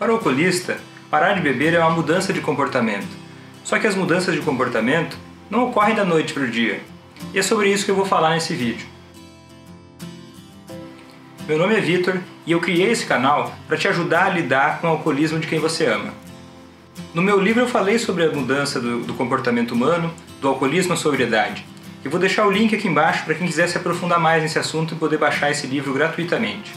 Para o alcoolista, parar de beber é uma mudança de comportamento. Só que as mudanças de comportamento não ocorrem da noite para o dia. E é sobre isso que eu vou falar nesse vídeo. Meu nome é Vitor e eu criei esse canal para te ajudar a lidar com o alcoolismo de quem você ama. No meu livro eu falei sobre a mudança do, do comportamento humano, do alcoolismo à sobriedade. E vou deixar o link aqui embaixo para quem quiser se aprofundar mais nesse assunto e poder baixar esse livro gratuitamente.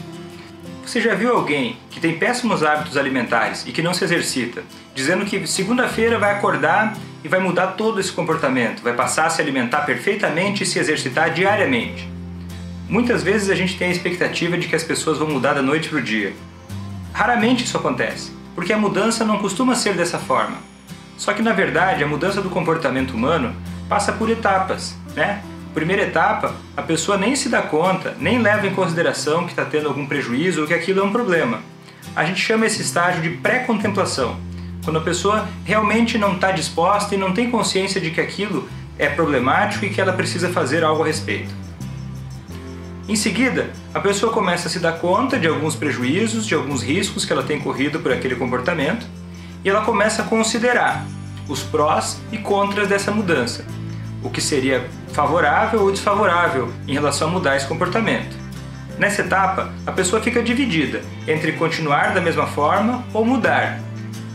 Você já viu alguém que tem péssimos hábitos alimentares e que não se exercita, dizendo que segunda-feira vai acordar e vai mudar todo esse comportamento, vai passar a se alimentar perfeitamente e se exercitar diariamente? Muitas vezes a gente tem a expectativa de que as pessoas vão mudar da noite para o dia. Raramente isso acontece, porque a mudança não costuma ser dessa forma. Só que na verdade a mudança do comportamento humano passa por etapas, né? Primeira etapa, a pessoa nem se dá conta, nem leva em consideração que está tendo algum prejuízo ou que aquilo é um problema. A gente chama esse estágio de pré-contemplação, quando a pessoa realmente não está disposta e não tem consciência de que aquilo é problemático e que ela precisa fazer algo a respeito. Em seguida, a pessoa começa a se dar conta de alguns prejuízos, de alguns riscos que ela tem corrido por aquele comportamento, e ela começa a considerar os prós e contras dessa mudança, o que seria favorável ou desfavorável em relação a mudar esse comportamento. Nessa etapa, a pessoa fica dividida entre continuar da mesma forma ou mudar.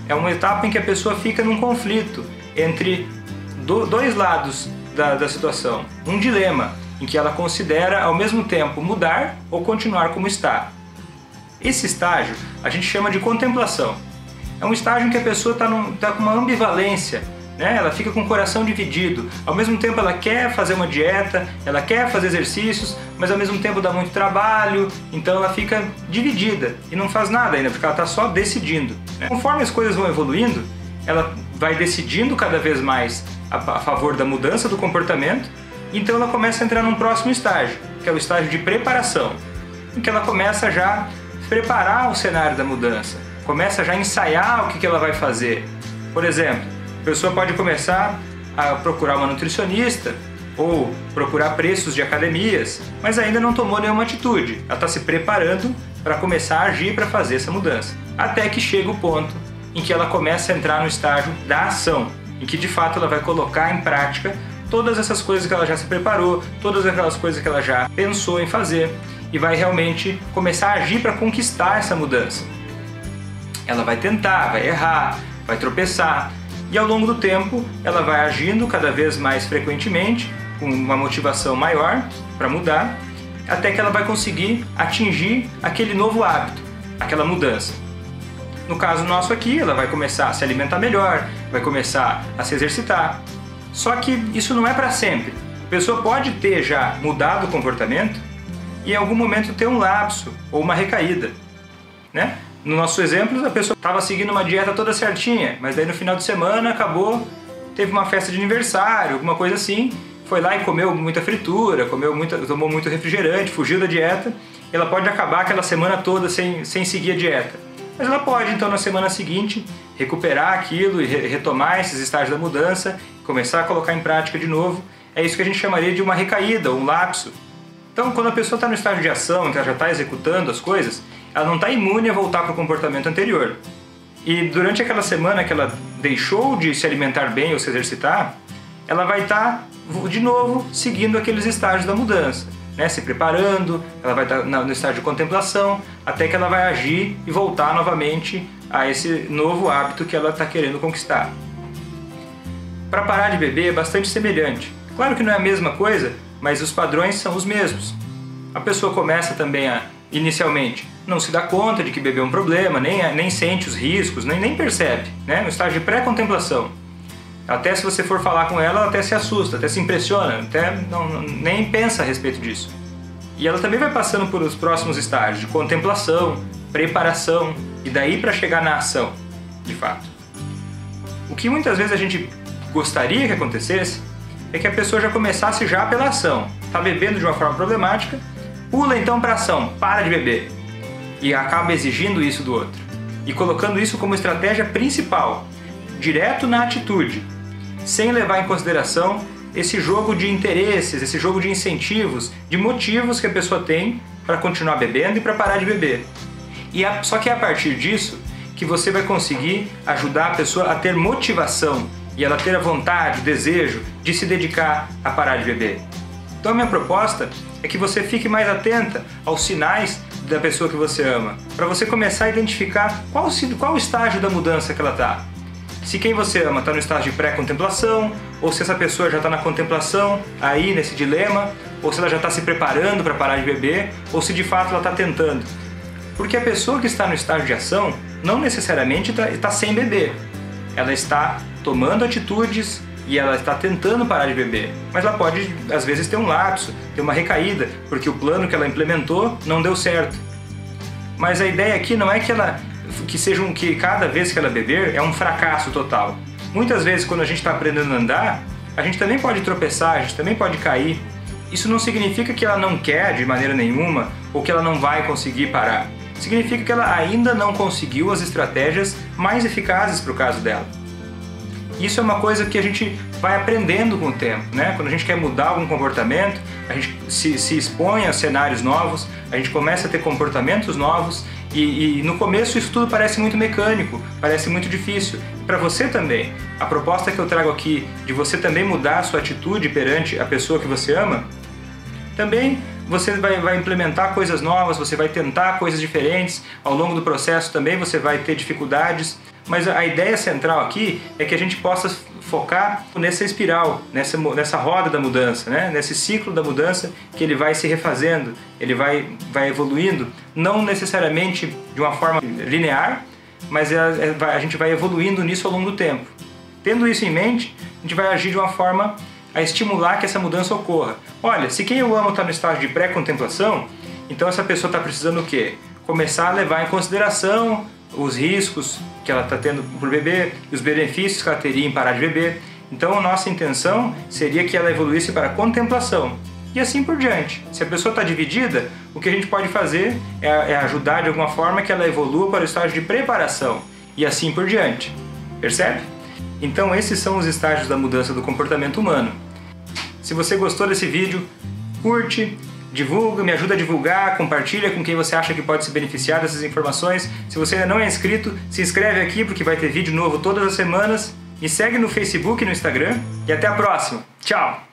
É uma etapa em que a pessoa fica num conflito entre do, dois lados da, da situação, um dilema em que ela considera ao mesmo tempo mudar ou continuar como está. Esse estágio a gente chama de contemplação. É um estágio em que a pessoa está tá com uma ambivalência né? Ela fica com o coração dividido. Ao mesmo tempo ela quer fazer uma dieta, ela quer fazer exercícios, mas ao mesmo tempo dá muito trabalho, então ela fica dividida e não faz nada ainda, porque ela está só decidindo. Né? Conforme as coisas vão evoluindo, ela vai decidindo cada vez mais a, favor da mudança do comportamento, então ela começa a entrar num próximo estágio, que é o estágio de preparação, em que ela começa já a preparar o cenário da mudança, começa já a ensaiar o que ela vai fazer. Por exemplo, a pessoa pode começar a procurar uma nutricionista ou procurar preços de academias, mas ainda não tomou nenhuma atitude. Ela está se preparando para começar a agir para fazer essa mudança. Até que chega o ponto em que ela começa a entrar no estágio da ação, em que de fato ela vai colocar em prática todas essas coisas que ela já se preparou, todas aquelas coisas que ela já pensou em fazer e vai realmente começar a agir para conquistar essa mudança. Ela vai tentar, vai errar, vai tropeçar, e ao longo do tempo ela vai agindo cada vez mais frequentemente, com uma motivação maior para mudar, até que ela vai conseguir atingir aquele novo hábito, aquela mudança. No caso nosso aqui, ela vai começar a se alimentar melhor, vai começar a se exercitar. Só que isso não é para sempre. A pessoa pode ter já mudado o comportamento e em algum momento ter um lapso ou uma recaída, né? No nosso exemplo, a pessoa estava seguindo uma dieta toda certinha, mas daí no final de semana acabou, teve uma festa de aniversário, alguma coisa assim, foi lá e comeu muita fritura, comeu muita, tomou muito refrigerante, fugiu da dieta. Ela pode acabar aquela semana toda sem, sem seguir a dieta. Mas ela pode, então, na semana seguinte, recuperar aquilo e re retomar esses estágios da mudança, começar a colocar em prática de novo. É isso que a gente chamaria de uma recaída, um lapso. Então, quando a pessoa está no estágio de ação, que ela já está executando as coisas, ela não está imune a voltar para o comportamento anterior. E durante aquela semana que ela deixou de se alimentar bem ou se exercitar, ela vai estar tá, de novo seguindo aqueles estágios da mudança, né? se preparando, ela vai estar tá no estágio de contemplação, até que ela vai agir e voltar novamente a esse novo hábito que ela está querendo conquistar. Para parar de beber é bastante semelhante. Claro que não é a mesma coisa, mas os padrões são os mesmos. A pessoa começa também a inicialmente não se dá conta de que bebeu é um problema, nem, nem sente os riscos, nem, nem percebe, né? no estágio de pré-contemplação. Até se você for falar com ela, ela até se assusta, até se impressiona, até não, nem pensa a respeito disso. E ela também vai passando por os próximos estágios de contemplação, preparação e daí para chegar na ação, de fato. O que muitas vezes a gente gostaria que acontecesse é que a pessoa já começasse já pela ação. Está bebendo de uma forma problemática, Pula então para ação, para de beber. E acaba exigindo isso do outro. E colocando isso como estratégia principal, direto na atitude, sem levar em consideração esse jogo de interesses, esse jogo de incentivos, de motivos que a pessoa tem para continuar bebendo e para parar de beber. E a, só que é a partir disso que você vai conseguir ajudar a pessoa a ter motivação e ela ter a vontade, o desejo de se dedicar a parar de beber. Então a minha proposta é que você fique mais atenta aos sinais da pessoa que você ama, para você começar a identificar qual, qual o estágio da mudança que ela está. Se quem você ama está no estágio de pré-contemplação, ou se essa pessoa já está na contemplação, aí nesse dilema, ou se ela já está se preparando para parar de beber, ou se de fato ela está tentando. Porque a pessoa que está no estágio de ação não necessariamente está, está sem beber. Ela está tomando atitudes e ela está tentando parar de beber. Mas ela pode, às vezes, ter um lapso, ter uma recaída, porque o plano que ela implementou não deu certo. Mas a ideia aqui não é que ela que seja um, que cada vez que ela beber é um fracasso total. Muitas vezes quando a gente está aprendendo a andar, a gente também pode tropeçar, a gente também pode cair. Isso não significa que ela não quer de maneira nenhuma ou que ela não vai conseguir parar. Significa que ela ainda não conseguiu as estratégias mais eficazes para o caso dela. Isso é uma coisa que a gente vai aprendendo com o tempo, né? Quando a gente quer mudar algum comportamento, a gente se, se expõe a cenários novos, a gente começa a ter comportamentos novos e, e no começo isso tudo parece muito mecânico, parece muito difícil. Para você também, a proposta que eu trago aqui de você também mudar a sua atitude perante a pessoa que você ama, também você vai, vai, implementar coisas novas, você vai tentar coisas diferentes. Ao longo do processo também você vai ter dificuldades. Mas a ideia central aqui é que a gente possa focar nessa espiral, nessa, nessa roda da mudança, né? nesse ciclo da mudança que ele vai se refazendo, ele vai, vai evoluindo, não necessariamente de uma forma linear, mas é, é, a gente vai evoluindo nisso ao longo do tempo. Tendo isso em mente, a gente vai agir de uma forma a estimular que essa mudança ocorra. Olha, se quem eu amo está no estágio de pré-contemplação, então essa pessoa está precisando o quê? Começar a levar em consideração os riscos que ela está tendo por beber e os benefícios que ela teria em parar de beber. Então, nossa intenção seria que ela evoluísse para a contemplação e assim por diante. Se a pessoa está dividida, o que a gente pode fazer é, é ajudar de alguma forma que ela evolua para o estágio de preparação e assim por diante. Percebe? Então, esses são os estágios da mudança do comportamento humano. Se você gostou desse vídeo, curte, divulga, me ajuda a divulgar, compartilha com quem você acha que pode se beneficiar dessas informações. Se você ainda não é inscrito, se inscreve aqui porque vai ter vídeo novo todas as semanas. Me segue no Facebook e no Instagram e até a próxima. Tchau!